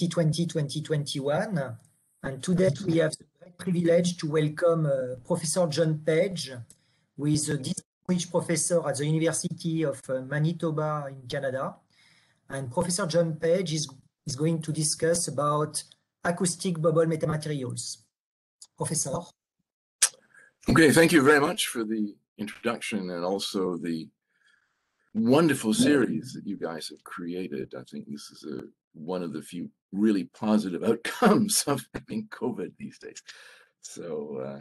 2020-2021. And today we have the great privilege to welcome uh, Professor John Page, who is a distinguished professor at the University of uh, Manitoba in Canada. And Professor John Page is, is going to discuss about acoustic bubble metamaterials. Professor. Okay, thank you very much for the introduction and also the wonderful series that you guys have created. I think this is a one of the few really positive outcomes of having COVID these days. So uh,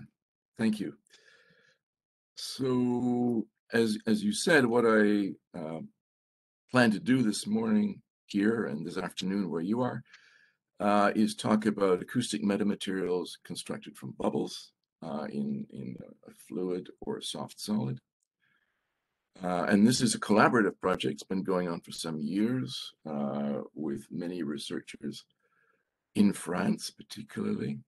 thank you. So as as you said, what I uh, plan to do this morning here and this afternoon where you are uh, is talk about acoustic metamaterials constructed from bubbles uh, in in a fluid or a soft solid. Uh, and this is a collaborative project. It's been going on for some years uh, with many researchers in France, particularly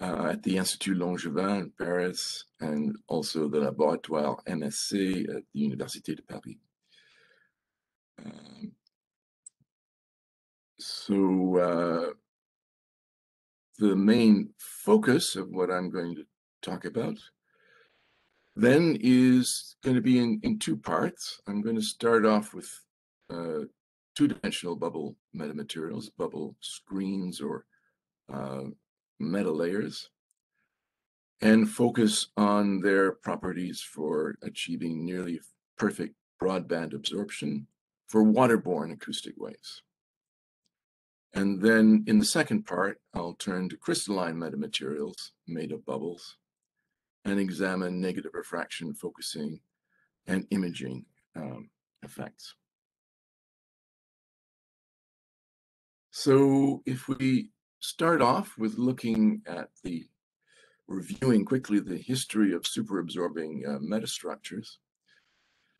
uh, at the Institut Langevin in Paris, and also the Laboratoire MSC at the Université de Paris. Um, so uh, the main focus of what I'm going to talk about then is going to be in, in two parts. I'm going to start off with uh, two-dimensional bubble metamaterials, bubble screens or uh, meta layers, and focus on their properties for achieving nearly perfect broadband absorption for waterborne acoustic waves. And then in the second part, I'll turn to crystalline metamaterials made of bubbles and examine negative refraction focusing and imaging um, effects. So if we start off with looking at the reviewing quickly the history of superabsorbing uh, metastructures,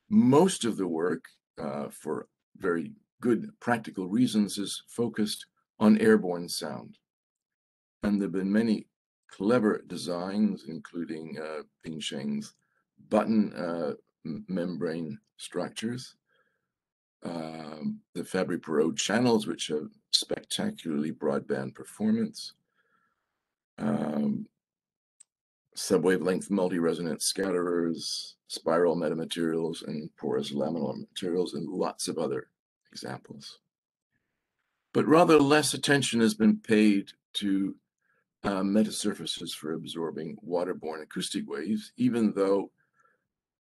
most of the work uh, for very good practical reasons is focused on airborne sound. And there have been many clever designs, including uh, Ping Sheng's button uh, membrane structures, um, the Fabry-Perot channels, which have spectacularly broadband performance, um, subwavelength multi-resonant scatterers, spiral metamaterials, and porous laminar materials, and lots of other examples. But rather less attention has been paid to uh, metasurfaces for absorbing waterborne acoustic waves, even though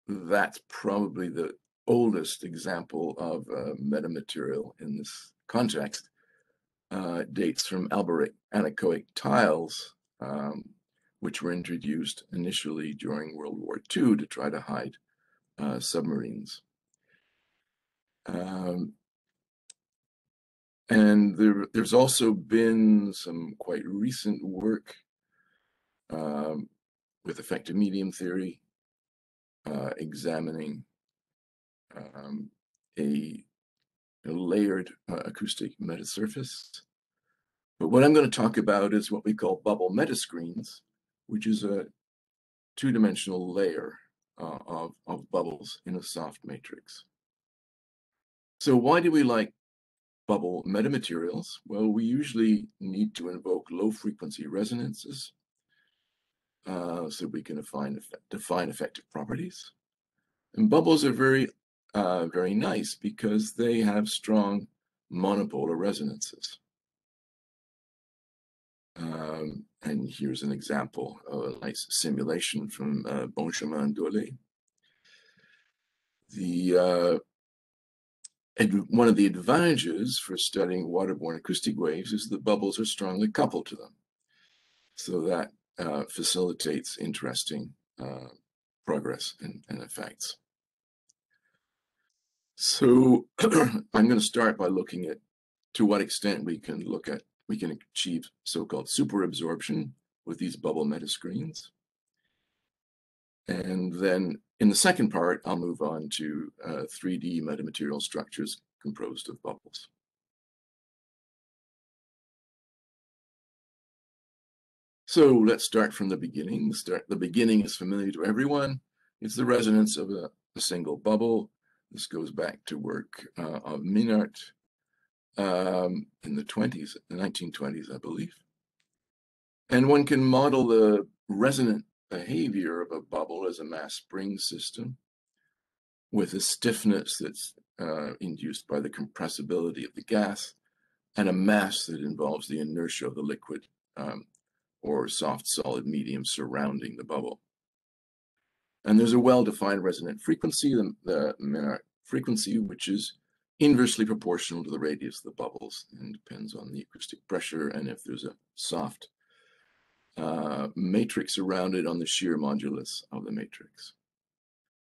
that's probably the oldest example of uh, metamaterial in this context. Uh, dates from Alberich anechoic tiles, um, which were introduced initially during World War II to try to hide uh, submarines. Um, and there, there's also been some quite recent work um, with effective medium theory uh, examining um, a, a, layered uh, acoustic metasurface. But what I'm going to talk about is what we call bubble metascreens, which is a two-dimensional layer uh, of, of bubbles in a soft matrix. So why do we like bubble metamaterials? Well, we usually need to invoke low frequency resonances uh, so we can define, define effective properties. And bubbles are very, uh, very nice because they have strong monopolar resonances. Um, and here's an example of a nice simulation from uh, Benjamin Dollet. The uh, one of the advantages for studying waterborne acoustic waves is that bubbles are strongly coupled to them. So that uh, facilitates interesting uh, progress and, and, effects. So I'm going to start by looking at to what extent we can look at, we can achieve so-called superabsorption with these bubble metascreens. And then in the second part, I'll move on to uh, 3D metamaterial structures composed of bubbles. So let's start from the beginning. The, start, the beginning is familiar to everyone. It's the resonance of a, a single bubble. This goes back to work uh, of Minnaert um, in the 20s, the 1920s, I believe. And one can model the resonant behavior of a bubble as a mass spring system with a stiffness that's uh, induced by the compressibility of the gas and a mass that involves the inertia of the liquid um, or soft solid medium surrounding the bubble. And there's a well-defined resonant frequency, the, the frequency, which is inversely proportional to the radius of the bubbles and depends on the acoustic pressure and if there's a soft uh, matrix around it on the shear modulus of the matrix.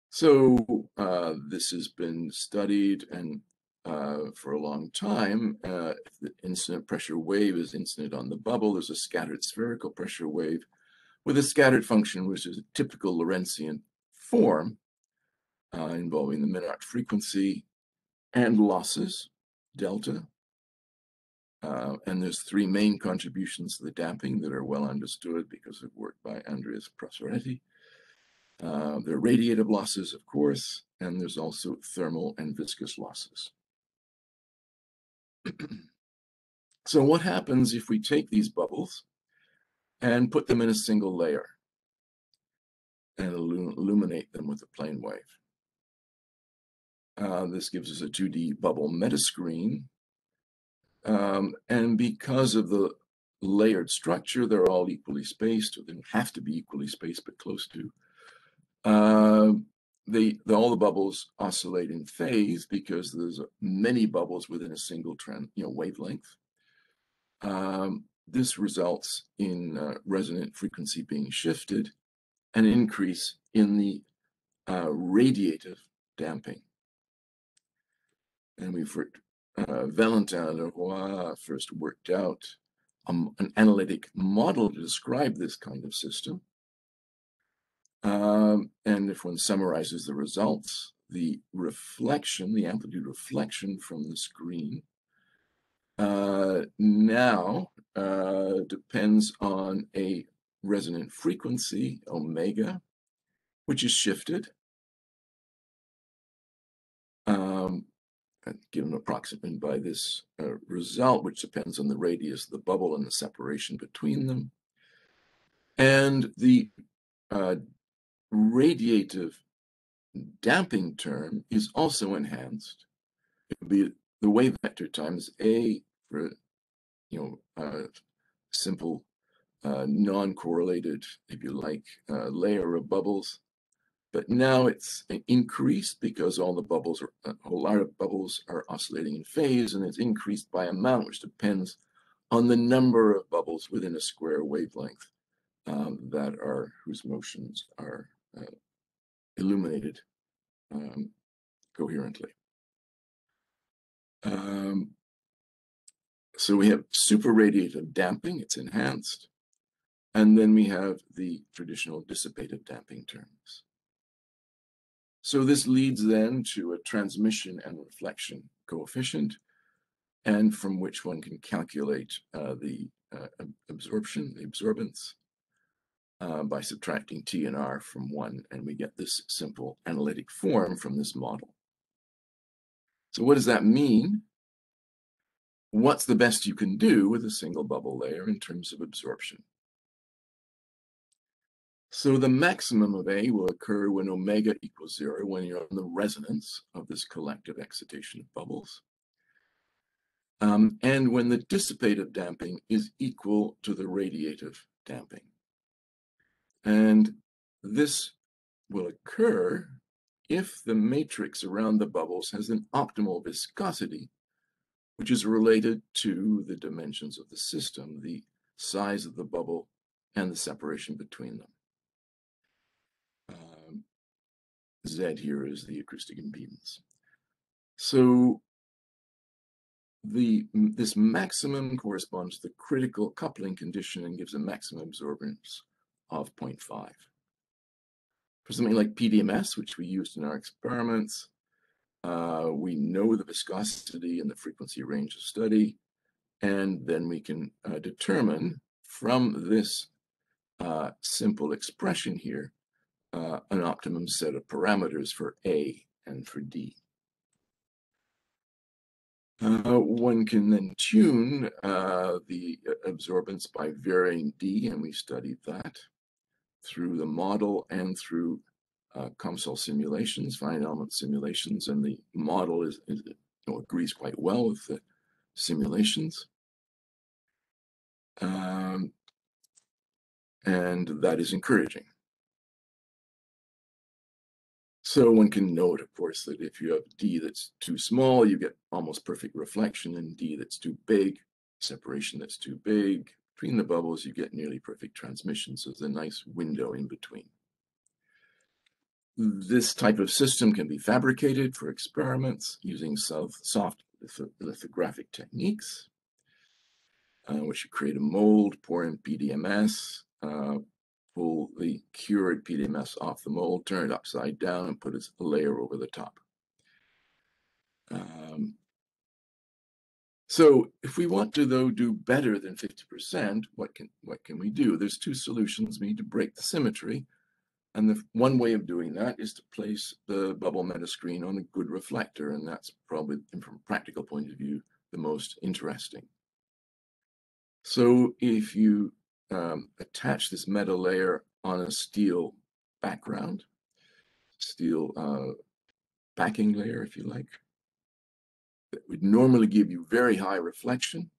So uh, this has been studied and uh, for a long time, uh, if the incident pressure wave is incident on the bubble, there's a scattered spherical pressure wave with a scattered function, which is a typical Lorentzian form uh, involving the Minnaert frequency and losses, delta. Uh, and there's three main contributions to the damping that are well understood because of work by Andreas Prosperetti. Uh, there are radiative losses, of course, and there's also thermal and viscous losses. so what happens if we take these bubbles and put them in a single layer and illuminate them with a plane wave? Uh, this gives us a 2D bubble metascreen. Um, and because of the layered structure, they're all equally spaced, or they don't have to be equally spaced, but close to. Uh, they, the, all the bubbles oscillate in phase because there's many bubbles within a single trend, you know, wavelength. Um, this results in uh, resonant frequency being shifted, an increase in the uh, radiative damping. And we've uh, Valentin Leroy first worked out um, an analytic model to describe this kind of system. Um, and if one summarizes the results, the reflection, the amplitude reflection from the screen uh, now uh, depends on a resonant frequency, omega, which is shifted. Um, given approximately by this uh, result, which depends on the radius of the bubble and the separation between them. And the uh, radiative damping term is also enhanced. It would be the wave vector times A for, you know, uh, simple uh, non-correlated, if you like, uh, layer of bubbles. But now it's increased because all the bubbles are, a whole lot of bubbles are oscillating in phase and it's increased by amount, which depends on the number of bubbles within a square wavelength um, that are, whose motions are uh, illuminated um, coherently. Um, so we have super radiative damping, it's enhanced. And then we have the traditional dissipative damping terms. So this leads then to a transmission and reflection coefficient, and from which one can calculate uh, the uh, absorption, the absorbance, uh, by subtracting T and R from one, and we get this simple analytic form from this model. So what does that mean? What's the best you can do with a single bubble layer in terms of absorption? So the maximum of A will occur when omega equals zero, when you're on the resonance of this collective excitation of bubbles. Um, and when the dissipative damping is equal to the radiative damping. And this will occur if the matrix around the bubbles has an optimal viscosity, which is related to the dimensions of the system, the size of the bubble and the separation between them. Um, Z here is the acoustic impedance. So the this maximum corresponds to the critical coupling condition and gives a maximum absorbance of 0.5. For something like PDMS, which we used in our experiments, uh, we know the viscosity and the frequency range of study, and then we can uh, determine from this uh, simple expression here uh, an optimum set of parameters for A and for D. Uh, one can then tune uh, the absorbance by varying D, and we studied that through the model and through uh, COMSOL simulations, finite element simulations, and the model is, is agrees quite well with the simulations. Um, and that is encouraging. So one can note, of course, that if you have D that's too small, you get almost perfect reflection, and D that's too big, separation that's too big. Between the bubbles, you get nearly perfect transmission, so there's a nice window in between. This type of system can be fabricated for experiments using soft, soft lithographic techniques, uh, which you create a mold, pour in PDMS, uh, pull the cured PDMS off the mold, turn it upside down, and put a layer over the top. Um, so if we want to, though, do better than 50%, what can, what can we do? There's two solutions. We need to break the symmetry. And the one way of doing that is to place the bubble meta screen on a good reflector. And that's probably, from a practical point of view, the most interesting. So if you um, attach this meta layer on a steel background, steel uh, backing layer, if you like. That would normally give you very high reflection.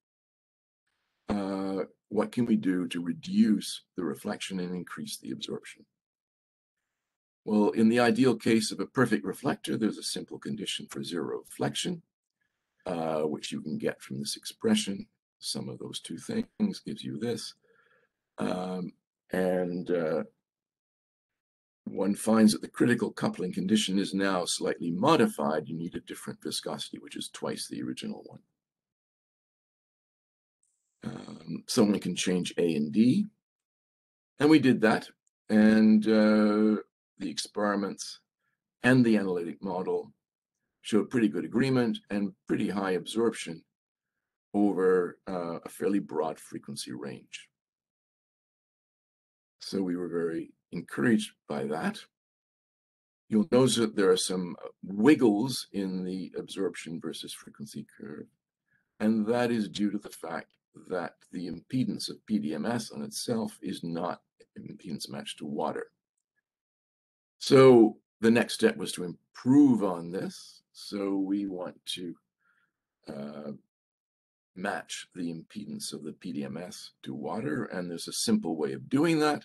Uh, what can we do to reduce the reflection and increase the absorption? Well, in the ideal case of a perfect reflector, there's a simple condition for zero reflection, uh, which you can get from this expression. Sum of those two things gives you this. Um, and uh, one finds that the critical coupling condition is now slightly modified. You need a different viscosity, which is twice the original one. Um, someone can change A and D. And we did that. And uh, the experiments and the analytic model showed pretty good agreement and pretty high absorption over uh, a fairly broad frequency range. So we were very encouraged by that. You'll notice that there are some uh, wiggles in the absorption versus frequency curve. And that is due to the fact that the impedance of PDMS on itself is not impedance matched to water. So the next step was to improve on this. So we want to uh, match the impedance of the PDMS to water. And there's a simple way of doing that,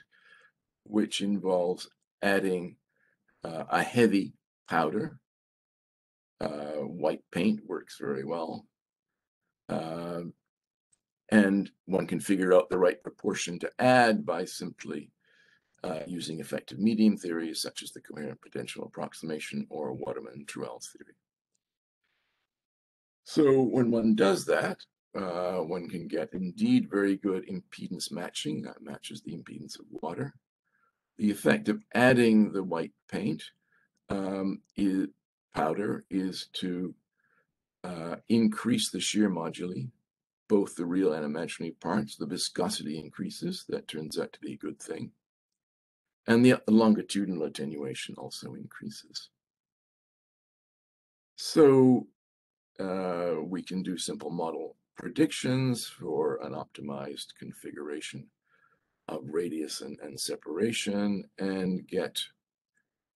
which involves adding uh, a heavy powder. Uh, white paint works very well. Uh, and one can figure out the right proportion to add by simply uh, using effective medium theories such as the coherent potential approximation or Waterman-Truell theory. So when one does that, uh, one can get indeed very good impedance matching that matches the impedance of water. The effect of adding the white paint um, is, powder is to uh, increase the shear moduli, both the real and imaginary parts. The viscosity increases. That turns out to be a good thing. And the longitudinal attenuation also increases. So uh, we can do simple model predictions for an optimized configuration of radius and, and separation and get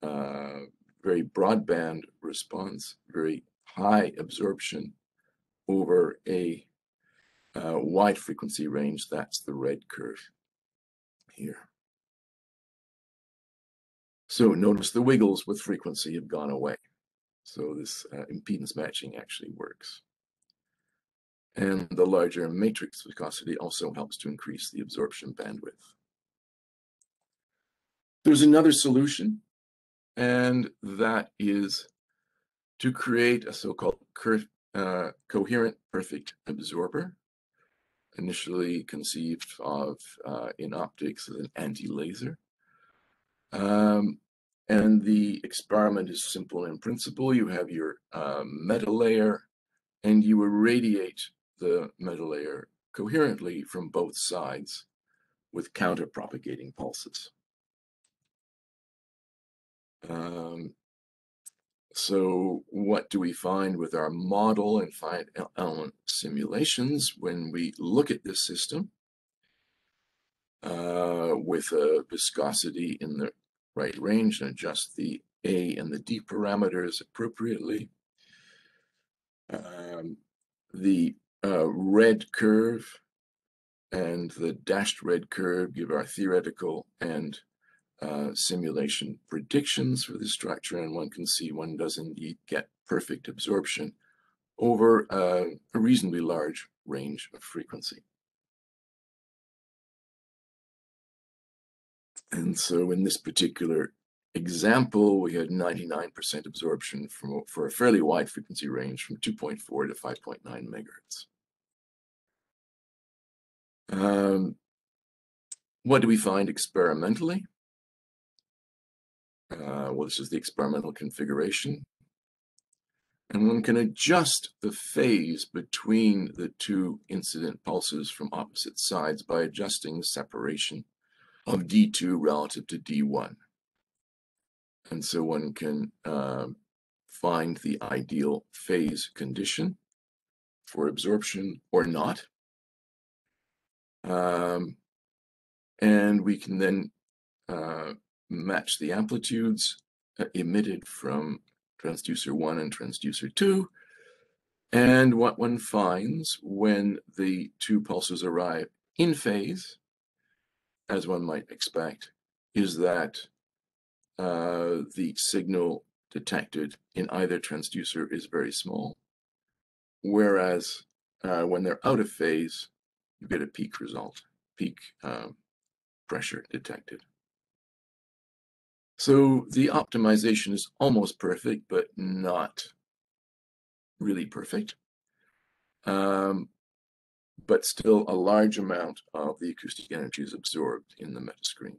uh, very broadband response, very high absorption over a uh, wide frequency range. That's the red curve here. So notice the wiggles with frequency have gone away. So this uh, impedance matching actually works. And the larger matrix viscosity also helps to increase the absorption bandwidth. There's another solution, and that is to create a so-called uh, coherent perfect absorber, initially conceived of uh, in optics as an anti-laser. Um, and the experiment is simple in principle. You have your um, meta layer and you irradiate the meta layer coherently from both sides with counter-propagating pulses. Um, so what do we find with our model and finite element simulations when we look at this system uh, with a viscosity in the right range and adjust the A and the D parameters appropriately? Um, the uh, red curve and the dashed red curve give our theoretical and uh, simulation predictions for the structure, and one can see one does indeed get perfect absorption over uh, a reasonably large range of frequency. And so in this particular example, we had 99% absorption from, for a fairly wide frequency range from 2.4 to 5.9 megahertz. Um, what do we find experimentally? Uh, well, this is the experimental configuration. And one can adjust the phase between the two incident pulses from opposite sides by adjusting the separation of D2 relative to D1. And so one can uh, find the ideal phase condition for absorption or not. Um, and we can then uh, match the amplitudes uh, emitted from transducer 1 and transducer 2. And what one finds when the two pulses arrive in phase, as one might expect, is that uh, the signal detected in either transducer is very small. Whereas uh, when they're out of phase, you get a peak result, peak uh, pressure detected. So the optimization is almost perfect, but not really perfect. Um, but still a large amount of the acoustic energy is absorbed in the metascreen.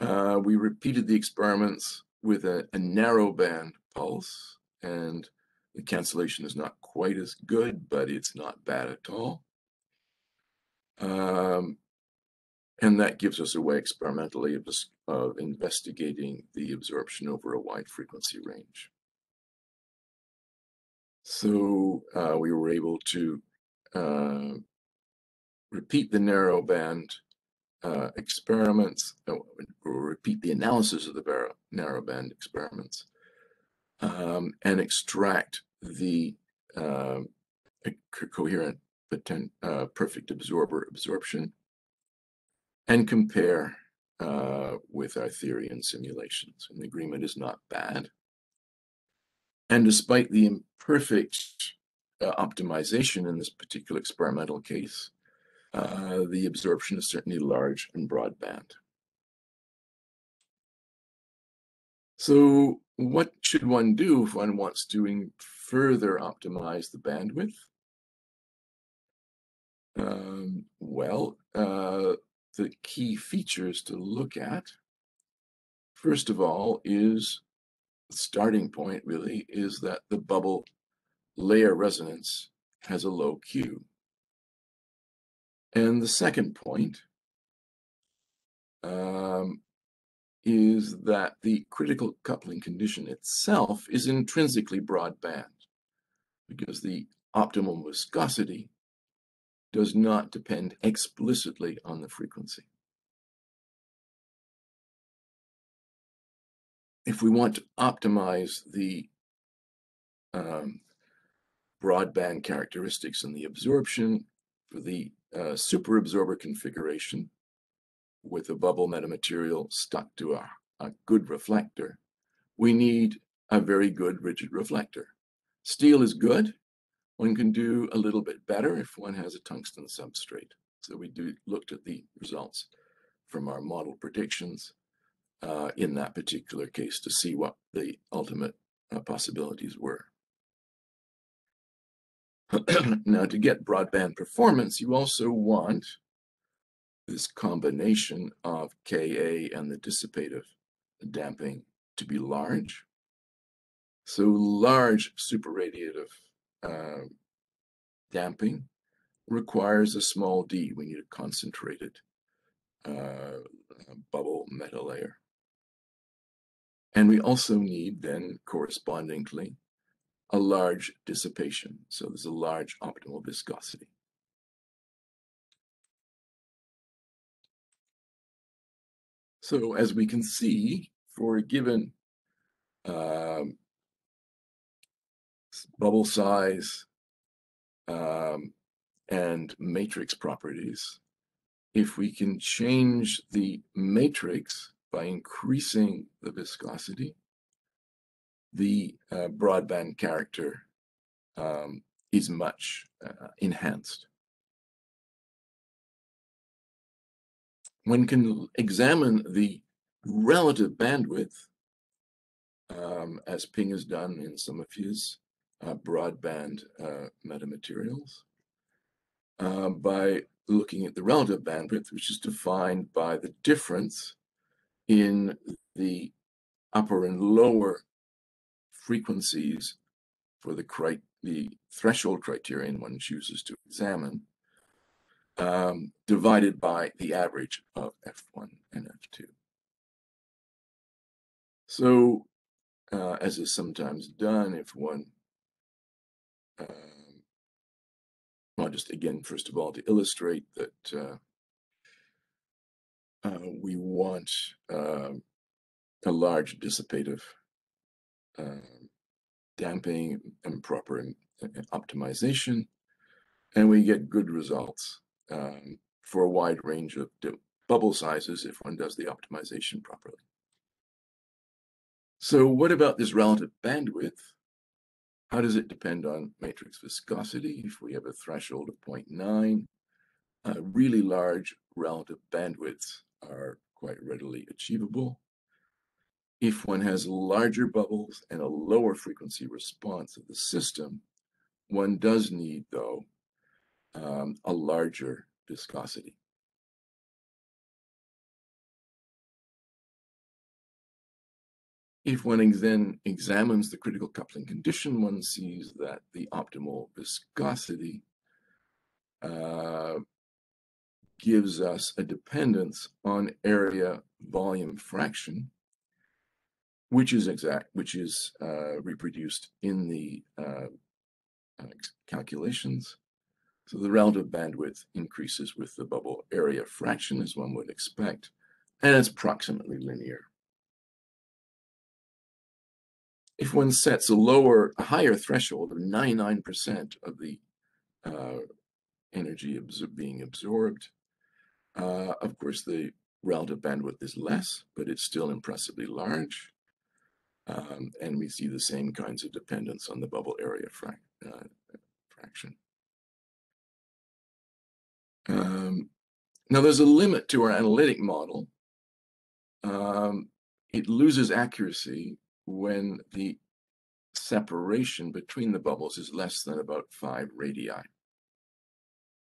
Uh, we repeated the experiments with a, a, narrow band pulse, and the cancellation is not quite as good, but it's not bad at all. Um, and that gives us a way experimentally of, of investigating the absorption over a wide frequency range. So uh, we were able to uh, repeat the narrow band uh, experiments, uh, or repeat the analysis of the narrow band experiments, um, and extract the uh, coherent potent, uh, perfect absorber absorption and compare with our theory and simulations. And the agreement is not bad. And despite the imperfect uh, optimization in this particular experimental case, uh, the absorption is certainly large and broadband. So what should one do if one wants to further optimize the bandwidth? Um, well, uh, the key features to look at, first of all, is starting point really is that the bubble layer resonance has a low Q. And the second point um, is that the critical coupling condition itself is intrinsically broadband because the optimum viscosity does not depend explicitly on the frequency. If we want to optimize the um, broadband characteristics and the absorption for the uh, superabsorber configuration with a bubble metamaterial stuck to a, a good reflector, we need a very good rigid reflector. Steel is good, one can do a little bit better if one has a tungsten substrate. So we do looked at the results from our model predictions uh, in that particular case to see what the ultimate uh, possibilities were. now, to get broadband performance, you also want this combination of Ka and the dissipative damping to be large. So large superradiative uh, damping requires a small d. We need a concentrated uh, bubble meta layer. And we also need then correspondingly a large dissipation. So there's a large optimal viscosity. So as we can see, for a given um, bubble size um, and matrix properties, if we can change the matrix by increasing the viscosity, the uh, broadband character um, is much uh, enhanced. One can examine the relative bandwidth um, as Ping has done in some of his uh, broadband uh, metamaterials uh, by looking at the relative bandwidth, which is defined by the difference in the upper and lower frequencies for the, cri- the threshold criterion one chooses to examine, um, divided by the average of F1 and F2. So, uh, as is sometimes done, if one, um, well, just again, first of all, to illustrate that uh, uh, we want um, a large dissipative um, damping and proper optimization, and we get good results um, for a wide range of bubble sizes if one does the optimization properly. So what about this relative bandwidth? How does it depend on matrix viscosity? If we have a threshold of 0.9, uh, really large relative bandwidths are quite readily achievable. If one has larger bubbles and a lower frequency response of the system, one does need, though, um, a larger viscosity. If one then examines the critical coupling condition, one sees that the optimal viscosity uh, gives us a dependence on area volume fraction, which is exact, which is uh, reproduced in the uh, uh, calculations. So the relative bandwidth increases with the bubble area fraction, as one would expect, and it's approximately linear. If one sets a lower, a higher threshold of 99% of the uh, energy being absorbed, uh, of course, the relative bandwidth is less, but it's still impressively large. Um, and we see the same kinds of dependence on the bubble area uh, fraction. Um, now, there's a limit to our analytic model. Um, it loses accuracy when the separation between the bubbles is less than about five radii.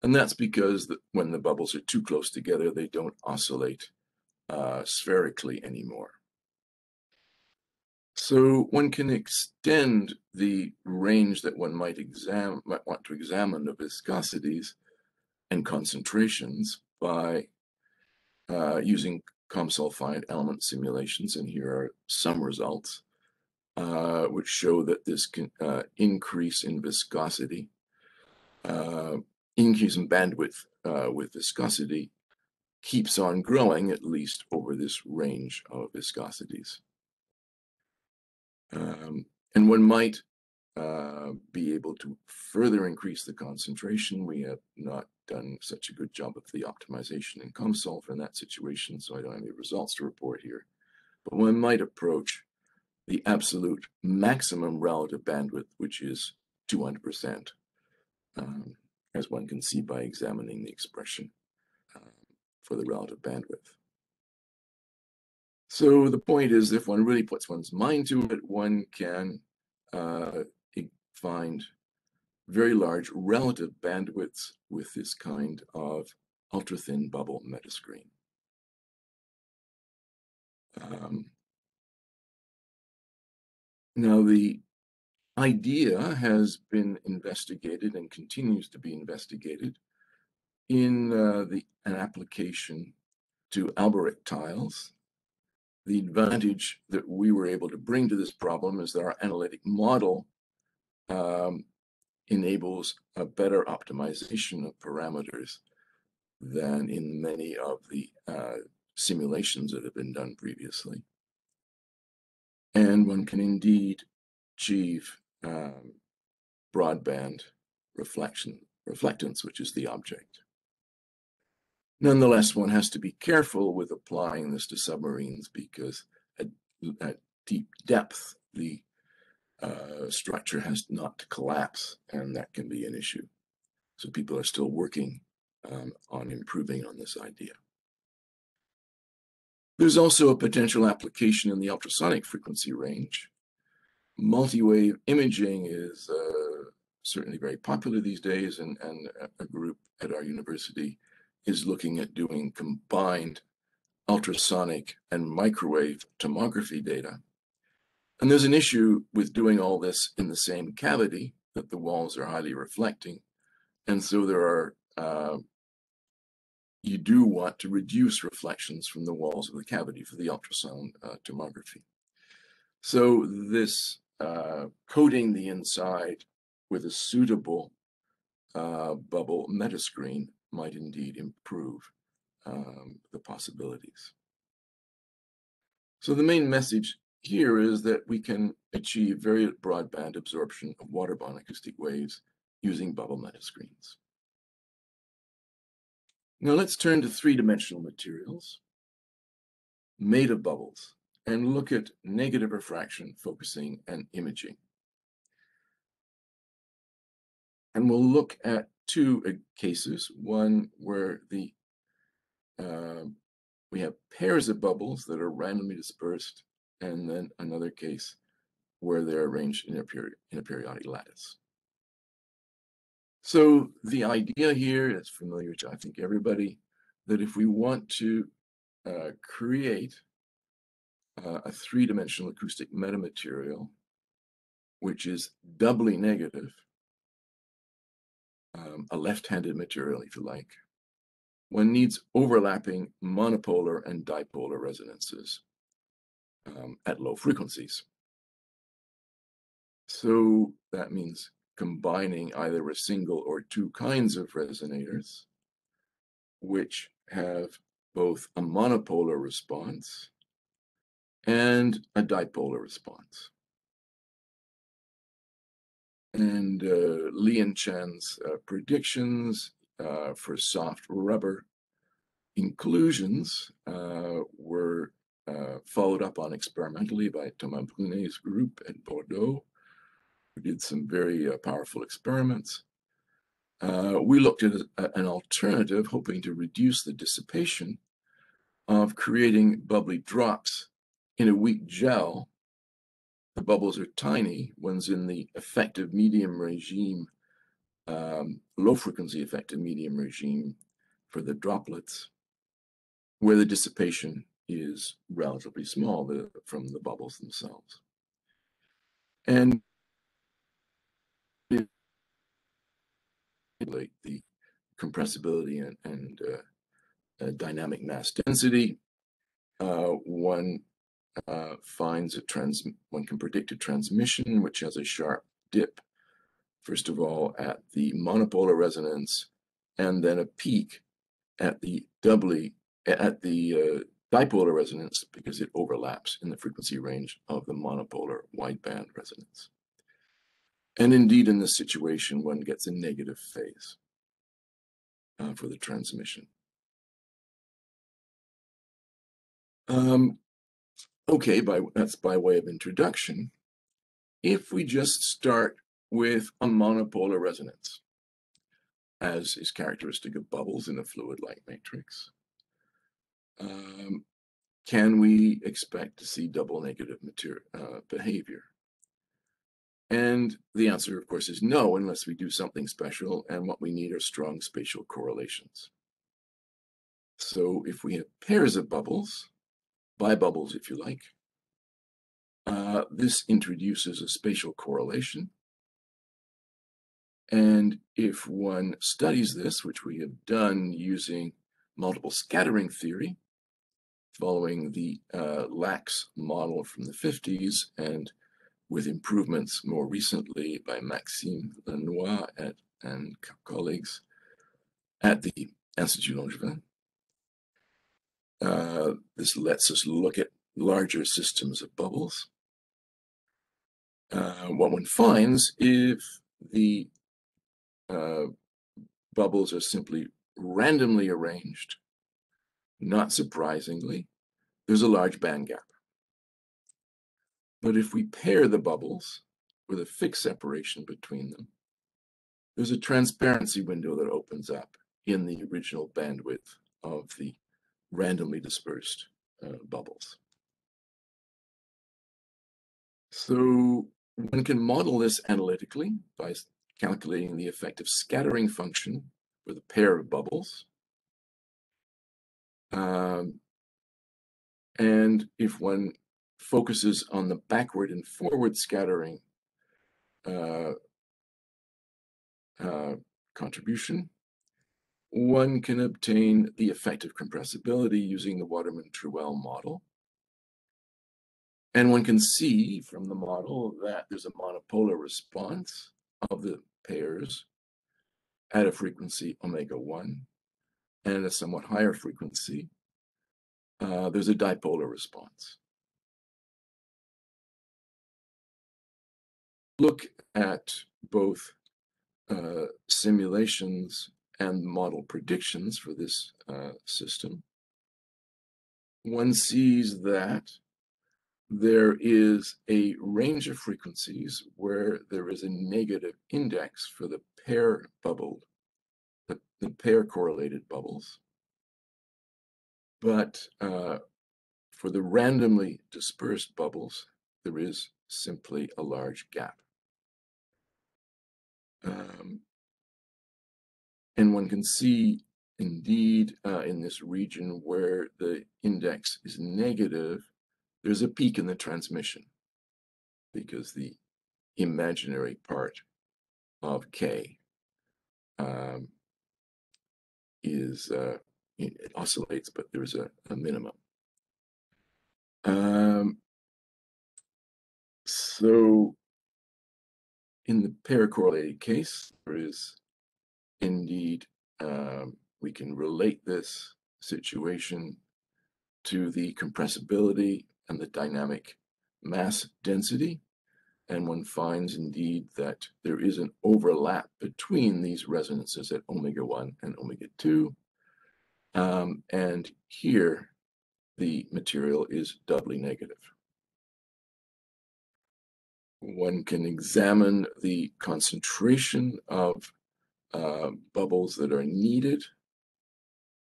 And that's because the, when the bubbles are too close together, they don't oscillate uh, spherically anymore. So one can extend the range that one might, exam might want to examine of viscosities and concentrations by uh, using COMSOL element simulations. And here are some results uh, which show that this can, uh, increase in viscosity uh, increase in bandwidth uh, with viscosity keeps on growing at least over this range of viscosities. Um, and one might uh, be able to further increase the concentration. We have not done such a good job of the optimization in COMSOL in that situation, so I don't have any results to report here. But one might approach the absolute maximum relative bandwidth, which is 200%. Um, as one can see by examining the expression um, for the relative bandwidth. So the point is, if one really puts one's mind to it, one can uh, find very large relative bandwidths with this kind of ultra-thin bubble metascreen. Um, now, the idea has been investigated and continues to be investigated in uh, the an application to Alberich tiles the advantage that we were able to bring to this problem is that our analytic model um, enables a better optimization of parameters than in many of the uh, simulations that have been done previously. And one can indeed achieve um, broadband reflection, reflectance, which is the object. Nonetheless, one has to be careful with applying this to submarines because at, at deep depth, the uh, structure has not to collapse, and that can be an issue. So people are still working um, on improving on this idea. There's also a potential application in the ultrasonic frequency range. Multi-wave imaging is uh, certainly very popular these days, and, and a group at our university is looking at doing combined ultrasonic and microwave tomography data. And there's an issue with doing all this in the same cavity that the walls are highly reflecting. And so there are, uh, you do want to reduce reflections from the walls of the cavity for the ultrasound uh, tomography. So this uh, coating the inside with a suitable uh, bubble metascreen might indeed improve um, the possibilities. So the main message here is that we can achieve very broadband absorption of waterborne acoustic waves using bubble metascreens. Now let's turn to three-dimensional materials made of bubbles and look at negative refraction, focusing, and imaging. And we'll look at two uh, cases, one where the uh, we have pairs of bubbles that are randomly dispersed, and then another case where they're arranged in a, peri in a periodic lattice. So the idea here is familiar to I think everybody, that if we want to uh, create uh, a three-dimensional acoustic metamaterial, which is doubly negative, um, a left-handed material, if you like, one needs overlapping monopolar and dipolar resonances um, at low frequencies. So that means combining either a single or two kinds of resonators, which have both a monopolar response and a dipolar response and uh, and Chan's uh, predictions uh, for soft rubber inclusions uh, were uh, followed up on experimentally by Thomas Brunet's group at Bordeaux, who did some very uh, powerful experiments. we looked at an alternative, hoping to reduce the dissipation of creating bubbly drops in a weak gel the bubbles are tiny. One's in the effective medium regime, um, low frequency effective medium regime for the droplets, where the dissipation is relatively small the, from the bubbles themselves. And the compressibility and, and uh, uh, dynamic mass density. Uh, one uh, finds a trans one can predict a transmission which has a sharp dip first of all at the monopolar resonance and then a peak at the doubly at the uh, dipolar resonance because it overlaps in the frequency range of the monopolar wideband resonance. And indeed, in this situation, one gets a negative phase uh, for the transmission. Um, Okay, by, that's by way of introduction. If we just start with a monopolar resonance, as is characteristic of bubbles in a fluid light matrix, um, can we expect to see double negative material, uh, behavior? And the answer, of course, is no, unless we do something special, and what we need are strong spatial correlations. So if we have pairs of bubbles, bubbles, if you like. Uh, this introduces a spatial correlation. And if one studies this, which we have done using multiple scattering theory, following the uh, Lax model from the 50s and with improvements more recently by Maxime Lanoy at, and colleagues at the Institut Langevin. Uh, this lets us look at larger systems of bubbles. Uh, what one finds if the uh, bubbles are simply randomly arranged, not surprisingly, there's a large band gap. But if we pair the bubbles with a fixed separation between them, there's a transparency window that opens up in the original bandwidth of the randomly dispersed uh, bubbles. So one can model this analytically by calculating the effective scattering function with a pair of bubbles. Um, and if one focuses on the backward and forward scattering uh, uh, contribution, one can obtain the effective compressibility using the Waterman-Truell model. And one can see from the model that there's a monopolar response of the pairs at a frequency omega 1 and a somewhat higher frequency, uh, there's a dipolar response. Look at both uh, simulations and model predictions for this uh, system. One sees that there is a range of frequencies where there is a negative index for the pair bubbled, the, the pair correlated bubbles. But uh, for the randomly dispersed bubbles, there is simply a large gap. Um, and one can see indeed uh, in this region where the index is negative, there's a peak in the transmission because the imaginary part of K um, is, uh, it oscillates, but there's a, a minimum. Um, so in the pair correlated case, there is indeed um, we can relate this situation to the compressibility and the dynamic mass density. And one finds indeed that there is an overlap between these resonances at omega 1 and omega 2. Um, and here, the material is doubly negative. One can examine the concentration of uh, bubbles that are needed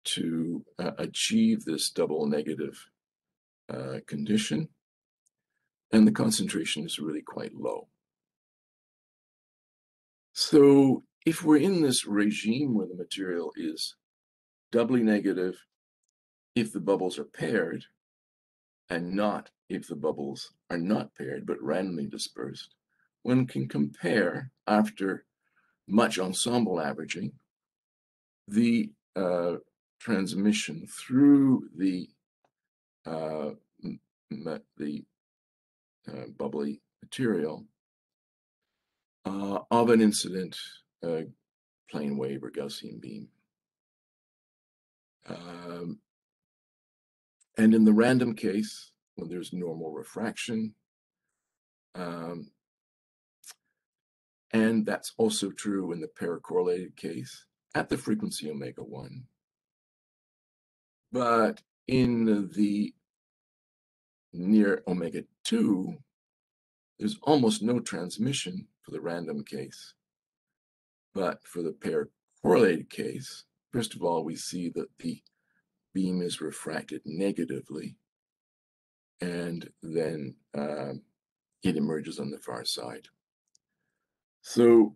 to uh, achieve this double negative uh, condition. And the concentration is really quite low. So if we're in this regime where the material is doubly negative if the bubbles are paired and not if the bubbles are not paired but randomly dispersed, one can compare after much ensemble averaging the uh, transmission through the uh, the uh, bubbly material uh, of an incident uh, plane wave or Gaussian beam. Um, and in the random case, when there's normal refraction, um, and that's also true in the pair correlated case at the frequency omega 1. But in the near omega 2, there's almost no transmission for the random case. But for the pair correlated case, first of all, we see that the beam is refracted negatively, and then um, it emerges on the far side. So,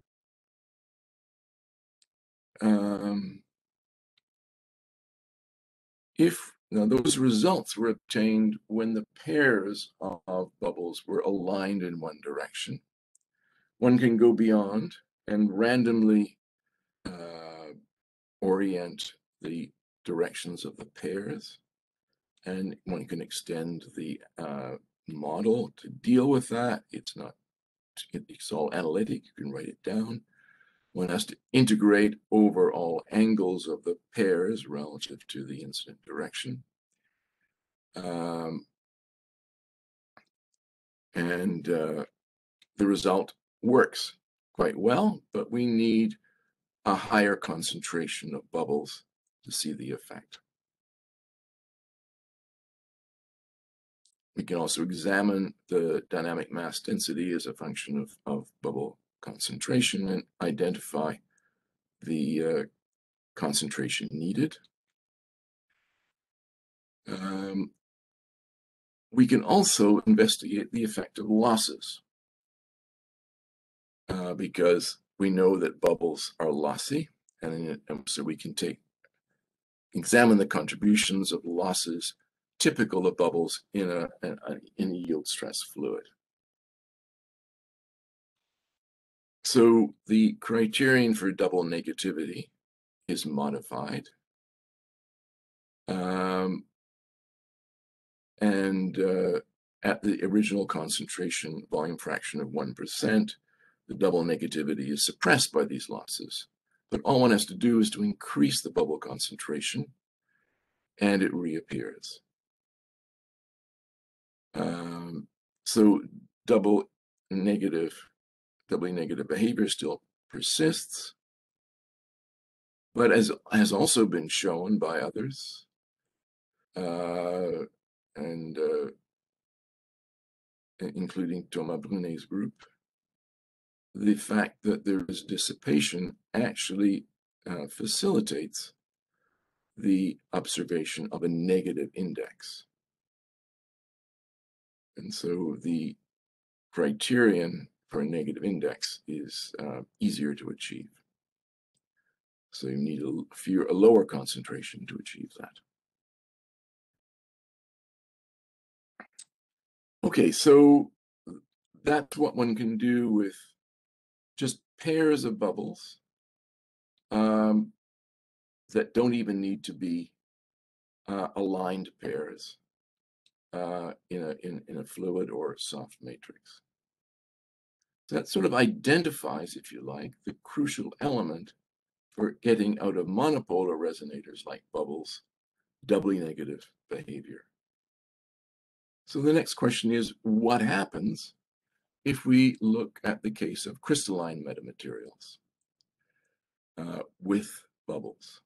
um, if now those results were obtained when the pairs of bubbles were aligned in one direction, one can go beyond and randomly uh, orient the directions of the pairs and one can extend the uh, model to deal with that. It's not, it's all analytic. You can write it down. One has to integrate over all angles of the pairs relative to the incident direction. Um, and uh, the result works quite well, but we need a higher concentration of bubbles to see the effect. We can also examine the dynamic mass density as a function of, of bubble concentration and identify the uh, concentration needed. Um, we can also investigate the effect of losses uh, because we know that bubbles are lossy and, and so we can take examine the contributions of losses typical of bubbles in a, in a yield stress fluid. So the criterion for double negativity is modified. Um, and uh, at the original concentration volume fraction of 1%, the double negativity is suppressed by these losses. But all one has to do is to increase the bubble concentration and it reappears. Um, so double negative, doubly negative behavior still persists. But as has also been shown by others, uh, and uh, including Thomas Brunet's group, the fact that there is dissipation actually uh, facilitates the observation of a negative index. And so the criterion for a negative index is uh, easier to achieve. So you need a, fewer, a lower concentration to achieve that. Okay, so that's what one can do with just pairs of bubbles um, that don't even need to be uh, aligned pairs uh, in, a, in, in a fluid or soft matrix. That sort of identifies, if you like, the crucial element for getting out of monopolar resonators like bubbles, doubly negative behavior. So the next question is, what happens if we look at the case of crystalline metamaterials uh, with bubbles?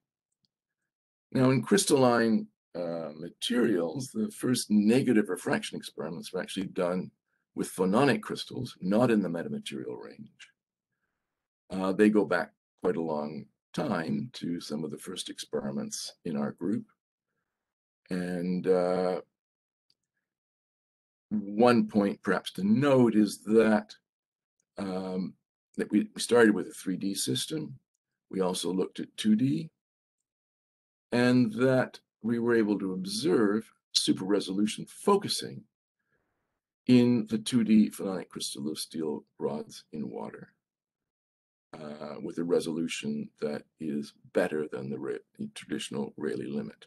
Now, in crystalline uh, materials, the first negative refraction experiments were actually done with phononic crystals, not in the metamaterial range. Uh, they go back quite a long time to some of the first experiments in our group. And uh, one point perhaps to note is that um, that we started with a 3D system. We also looked at 2D and that we were able to observe super resolution focusing in the 2D phononic crystal of steel rods in water uh, with a resolution that is better than the, the traditional Rayleigh limit.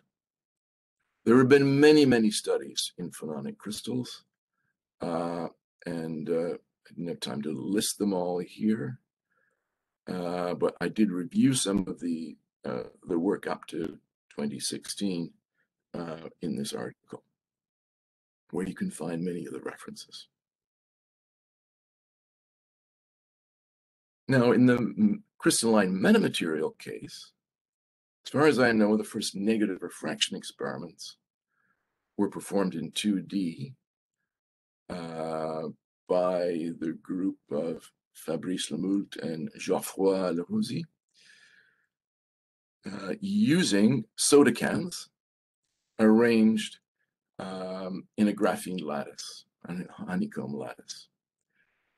There have been many, many studies in phononic crystals, uh, and uh, I didn't have time to list them all here, uh, but I did review some of the uh, the work up to 2016 uh, in this article, where you can find many of the references. Now, in the crystalline metamaterial case, as far as I know, the first negative refraction experiments were performed in 2D uh, by the group of Fabrice Lemoult and Geoffroy Lerosey uh, using soda cans arranged um, in a graphene lattice, a honeycomb lattice.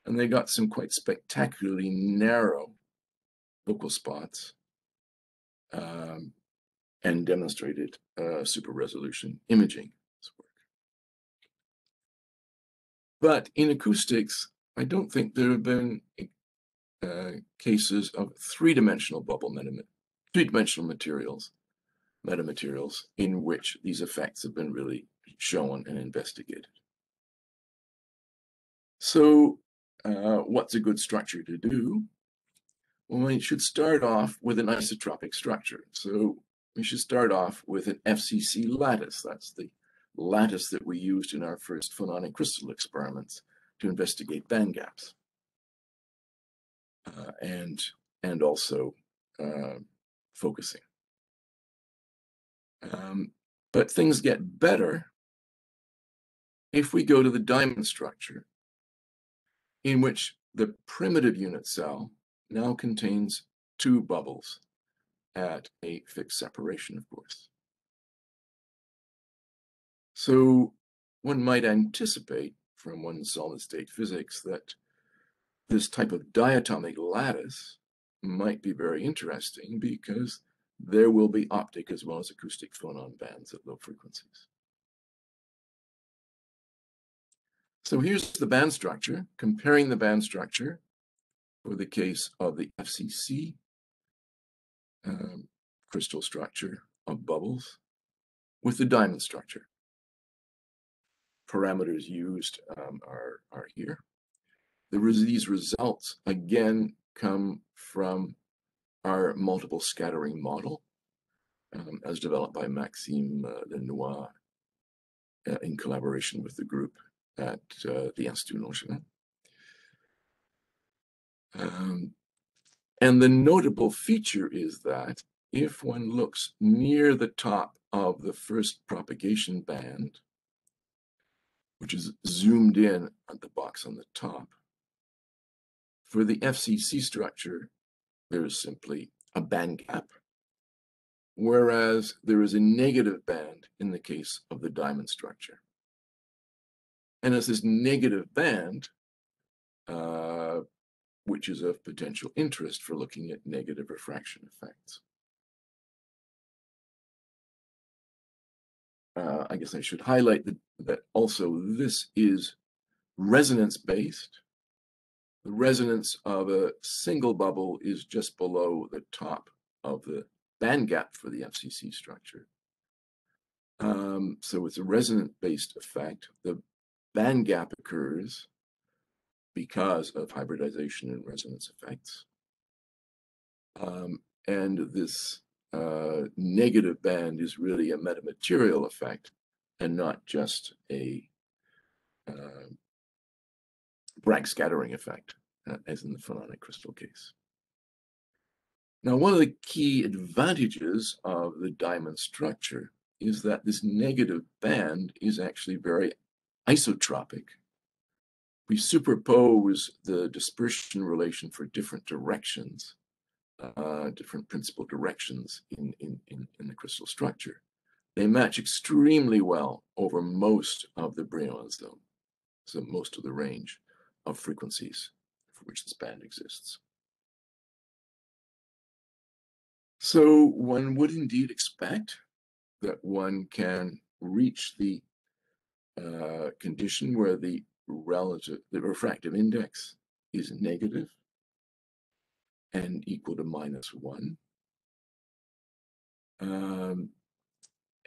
And they got some quite spectacularly narrow focal spots um, and demonstrated uh, super resolution imaging. But in acoustics, I don't think there have been uh, cases of three-dimensional bubble three-dimensional materials metamaterials in which these effects have been really shown and investigated. So uh, what's a good structure to do? Well, we should start off with an isotropic structure. So we should start off with an FCC lattice. That's the lattice that we used in our first phononic crystal experiments to investigate band gaps. Uh, and, and also uh, focusing. Um, but things get better if we go to the diamond structure, in which the primitive unit cell now contains two bubbles at a fixed separation, of course. So one might anticipate from one's solid state physics that this type of diatomic lattice might be very interesting because there will be optic as well as acoustic phonon bands at low frequencies. So here's the band structure, comparing the band structure for the case of the FCC um, crystal structure of bubbles with the diamond structure. Parameters used um, are, are here. The, these results, again, come from our multiple scattering model um, as developed by Maxime uh, Lanoy uh, in collaboration with the group at uh, the Institut Langevin. Um, and the notable feature is that if one looks near the top of the first propagation band, which is zoomed in at the box on the top, for the FCC structure, there is simply a band gap, whereas there is a negative band in the case of the diamond structure. And as this negative band, uh, which is of potential interest for looking at negative refraction effects. Uh, I guess I should highlight that, that also this is resonance based the resonance of a single bubble is just below the top of the band gap for the FCC structure. Um, so it's a resonant-based effect. The band gap occurs because of hybridization and resonance effects. Um, and this uh, negative band is really a metamaterial effect and not just a Bragg scattering effect, uh, as in the phononic crystal case. Now, one of the key advantages of the diamond structure is that this negative band is actually very isotropic. We superpose the dispersion relation for different directions, uh, different principal directions in, in, in, in the crystal structure. They match extremely well over most of the Brillouin zone, so most of the range of frequencies for which this band exists. So one would indeed expect that one can reach the uh, condition where the relative, the refractive index is negative and equal to minus one. Um,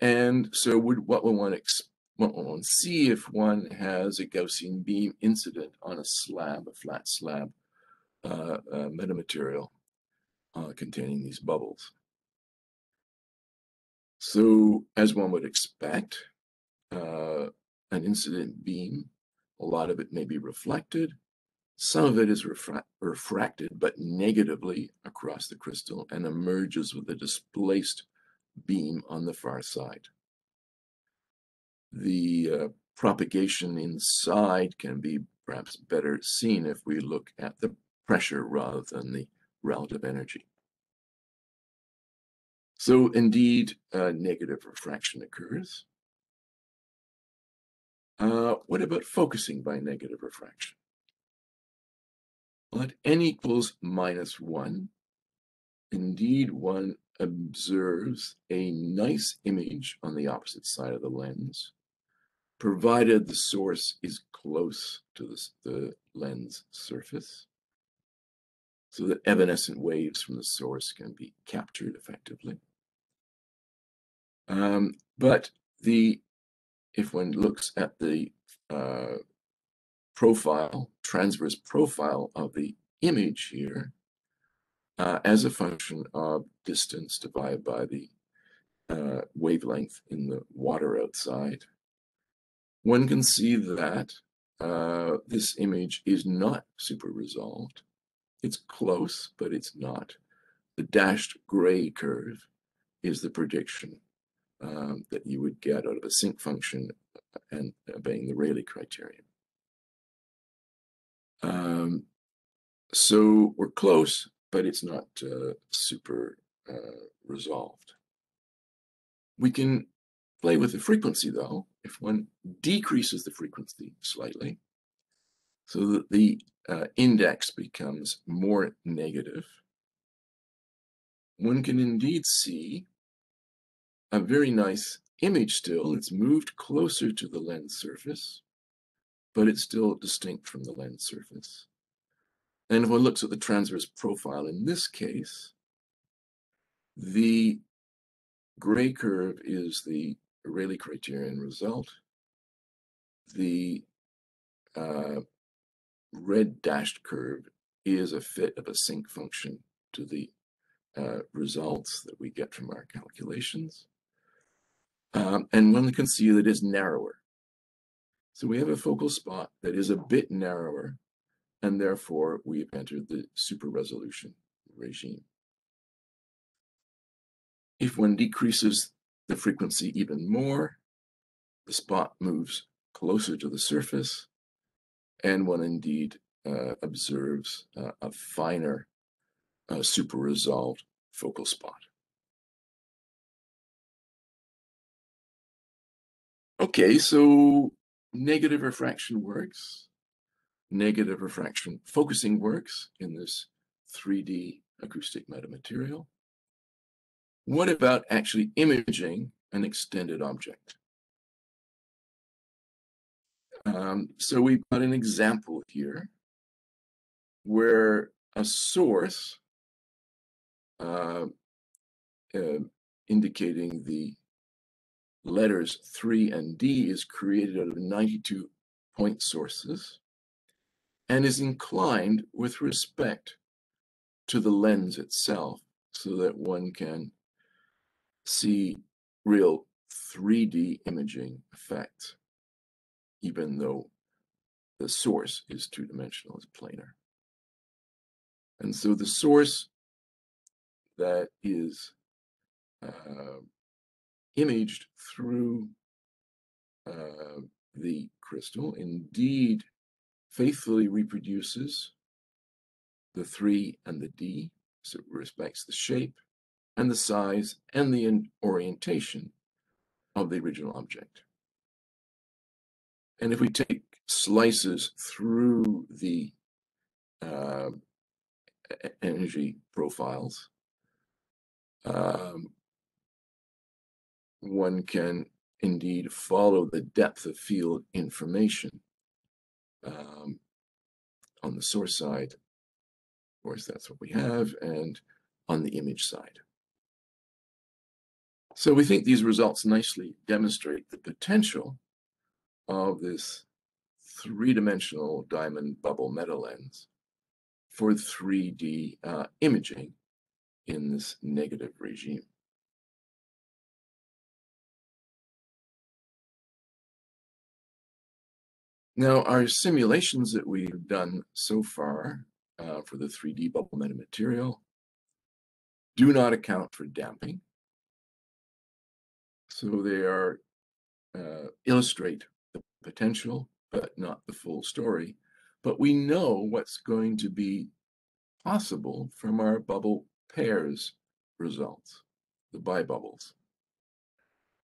and so would what would one to well, see if one has a Gaussian beam incident on a slab, a flat slab uh, uh, metamaterial uh, containing these bubbles. So as one would expect, uh, an incident beam, a lot of it may be reflected, some of it is refra refracted, but negatively across the crystal and emerges with a displaced beam on the far side the uh, propagation inside can be perhaps better seen if we look at the pressure rather than the relative energy. So indeed, uh, negative refraction occurs. Uh, what about focusing by negative refraction? Well, at n equals minus 1, indeed one observes a nice image on the opposite side of the lens provided the source is close to the, the lens surface so that evanescent waves from the source can be captured effectively. Um, but the if one looks at the uh, profile, transverse profile of the image here, uh, as a function of distance divided by the uh, wavelength in the water outside, one can see that uh, this image is not super resolved. It's close, but it's not. The dashed gray curve is the prediction um, that you would get out of a sinc function and obeying the Rayleigh criterion. Um, so we're close, but it's not uh, super uh, resolved. We can play with the frequency though, if one decreases the frequency slightly, so that the uh, index becomes more negative, one can indeed see a very nice image still. It's moved closer to the lens surface, but it's still distinct from the lens surface. And if one looks at the transverse profile in this case, the gray curve is the Rayleigh criterion result. The uh, red dashed curve is a fit of a sinc function to the uh, results that we get from our calculations. Um, and one can see that it's narrower. So we have a focal spot that is a bit narrower and therefore we've entered the super resolution regime. If one decreases the frequency even more, the spot moves closer to the surface, and one indeed uh, observes uh, a finer uh, super resolved focal spot. Okay, so negative refraction works negative refraction focusing works in this 3D acoustic metamaterial. What about actually imaging an extended object? Um, so we've got an example here where a source uh, uh, indicating the letters 3 and D is created out of 92 point sources and is inclined with respect to the lens itself so that one can see real 3D imaging effect, even though the source is two-dimensional, is planar. And so the source that is uh, imaged through uh, the crystal indeed faithfully reproduces the 3 and the D, so it respects the shape and the size and the orientation of the original object. And if we take slices through the uh, energy profiles, um, one can indeed follow the depth of field information um, on the source side, of course, that's what we have, and on the image side. So we think these results nicely demonstrate the potential of this three-dimensional diamond bubble meta lens for 3D uh, imaging in this negative regime. Now, our simulations that we've done so far uh, for the 3D bubble metamaterial do not account for damping. So they are uh, illustrate the potential, but not the full story. But we know what's going to be possible from our bubble pairs results, the bibubbles.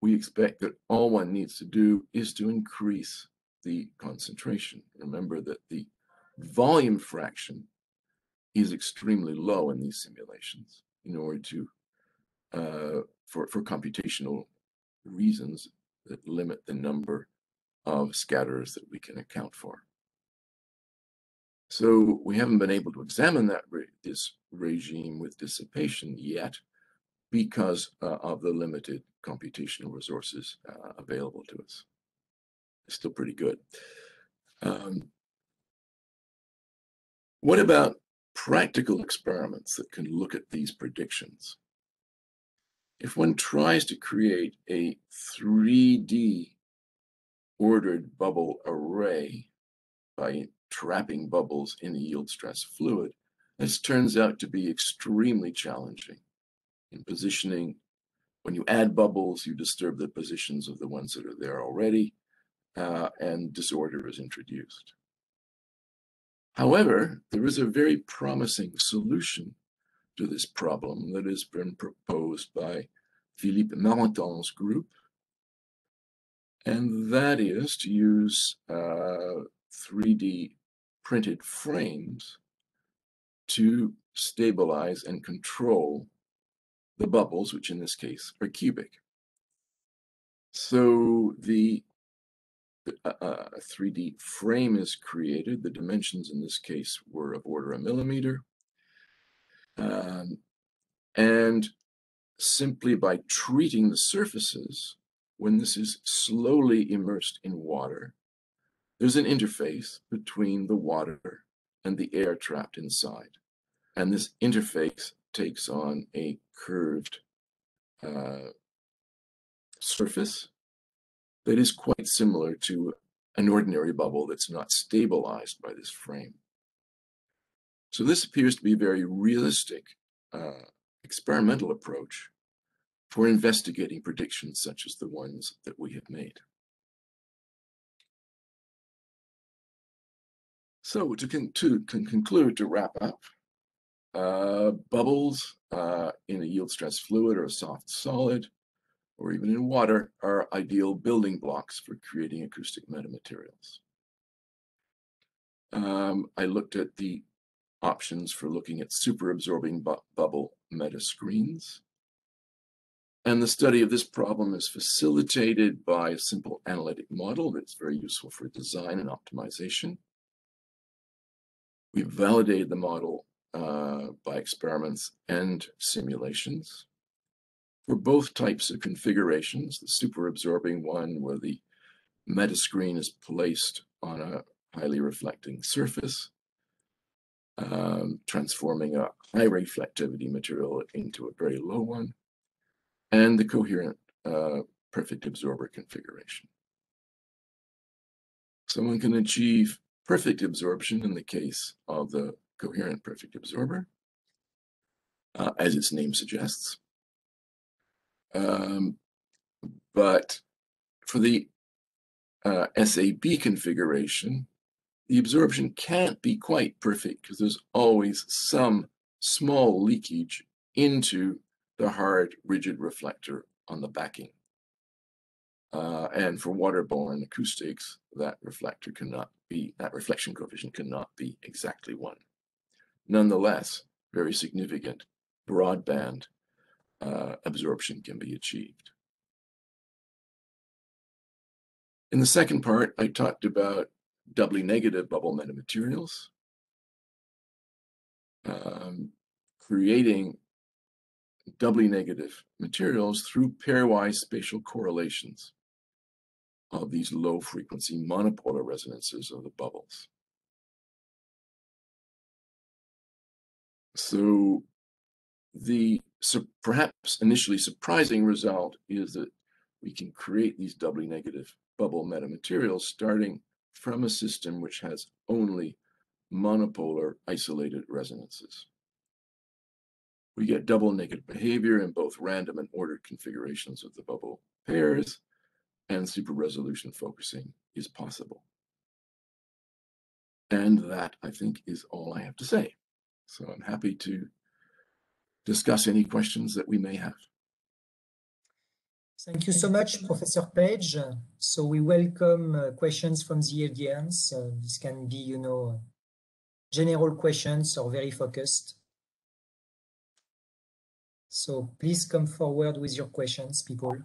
We expect that all one needs to do is to increase the concentration. Remember that the volume fraction is extremely low in these simulations in order to, uh, for, for computational reasons that limit the number of scatterers that we can account for. So we haven't been able to examine that re this regime with dissipation yet because uh, of the limited computational resources uh, available to us. It's still pretty good. Um, what about practical experiments that can look at these predictions? If one tries to create a 3D ordered bubble array by trapping bubbles in a yield stress fluid, this turns out to be extremely challenging in positioning. When you add bubbles, you disturb the positions of the ones that are there already, uh, and disorder is introduced. However, there is a very promising solution to this problem that has been proposed by Philippe Marmottant's group, and that is to use uh, 3D printed frames to stabilize and control the bubbles, which in this case are cubic. So the a 3D frame is created. The dimensions in this case were of order a millimeter. Um, and simply by treating the surfaces, when this is slowly immersed in water, there's an interface between the water and the air trapped inside. And this interface takes on a curved uh, surface that is quite similar to an ordinary bubble that's not stabilized by this frame. So this appears to be a very realistic uh, experimental approach for investigating predictions such as the ones that we have made. So to, con to con conclude, to wrap up, uh, bubbles uh, in a yield stress fluid or a soft solid or even in water are ideal building blocks for creating acoustic metamaterials. Um, I looked at the options for looking at superabsorbing bu bubble metascreens. And the study of this problem is facilitated by a simple analytic model that's very useful for design and optimization. We validated the model uh, by experiments and simulations for both types of configurations, the superabsorbing one where the metascreen is placed on a highly reflecting surface, um, transforming a high reflectivity material into a very low one, and the coherent uh, perfect absorber configuration. Someone can achieve perfect absorption in the case of the coherent perfect absorber, uh, as its name suggests. Um, but for the uh, SAB configuration, the absorption can't be quite perfect because there's always some small leakage into the hard, rigid reflector on the backing. Uh, and for waterborne acoustics, that reflector cannot be, that reflection coefficient cannot be exactly one. Nonetheless, very significant broadband uh, absorption can be achieved. In the second part, I talked about doubly negative bubble metamaterials, um, creating doubly negative materials through pairwise spatial correlations of these low frequency monopolar resonances of the bubbles. So the so perhaps initially surprising result is that we can create these doubly negative bubble metamaterials starting from a system which has only monopolar isolated resonances. We get double negative behavior in both random and ordered configurations of the bubble pairs, and super resolution focusing is possible. And that, I think, is all I have to say. So I'm happy to discuss any questions that we may have. Thank you so much, Professor Page. So we welcome uh, questions from the audience. Uh, this can be, you know, general questions or very focused. So please come forward with your questions, people.